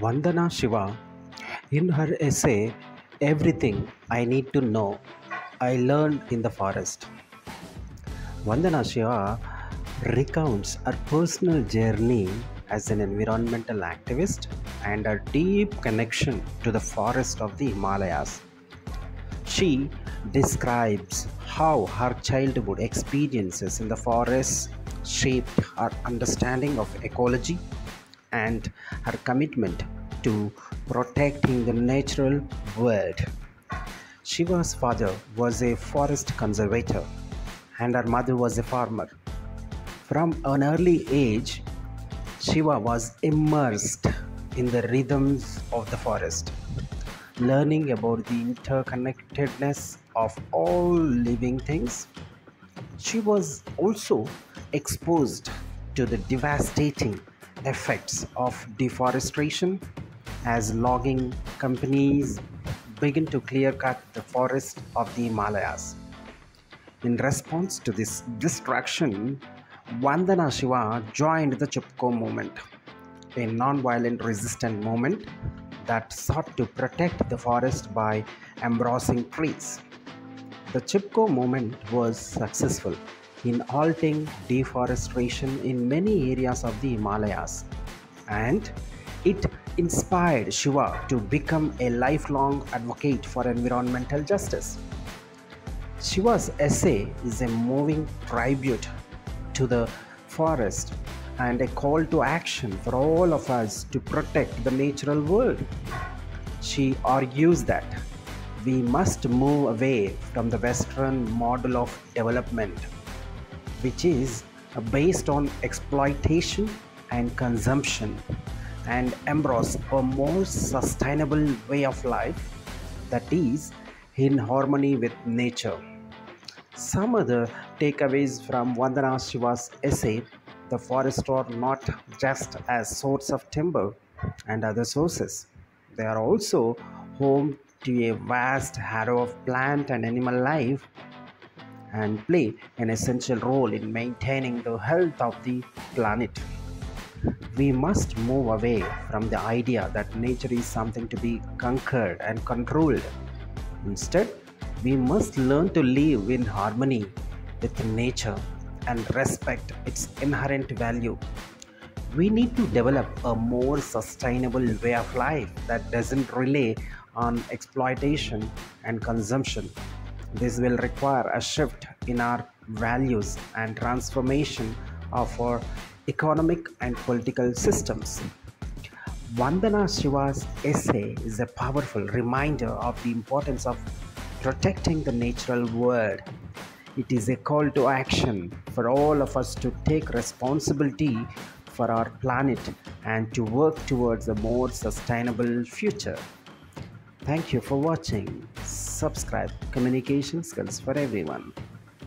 Vandana Shiva, in her essay Everything I Need to Know, I Learned in the Forest. Vandana Shiva recounts her personal journey as an environmental activist and her deep connection to the forest of the Himalayas. She describes how her childhood experiences in the forest shaped her understanding of ecology and her commitment to protecting the natural world. Shiva's father was a forest conservator and her mother was a farmer. From an early age, Shiva was immersed in the rhythms of the forest, learning about the interconnectedness of all living things. She was also exposed to the devastating effects of deforestation as logging companies begin to clear cut the forest of the Himalayas. In response to this destruction, Vandana Shiva joined the Chipko movement, a non-violent resistance movement that sought to protect the forest by embracing trees. The Chipko movement was successful in halting deforestation in many areas of the Himalayas and it inspired Shiva to become a lifelong advocate for environmental justice. Shiva's essay is a moving tribute to the forest and a call to action for all of us to protect the natural world. She argues that we must move away from the Western model of development, which is uh, based on exploitation and consumption, and embrace a more sustainable way of life that is in harmony with nature. Some other takeaways from Vandana Shiva's essay The forests are not just as source of timber and other sources, they are also home to a vast array of plant and animal life and play an essential role in maintaining the health of the planet. We must move away from the idea that nature is something to be conquered and controlled. Instead, we must learn to live in harmony with nature and respect its inherent value. We need to develop a more sustainable way of life that doesn't rely on exploitation and consumption. This will require a shift in our values and transformation of our economic and political systems. Vandana Shiva's essay is a powerful reminder of the importance of protecting the natural world. It is a call to action for all of us to take responsibility for our planet and to work towards a more sustainable future. Thank you for watching. Subscribe Communication Skills for Everyone.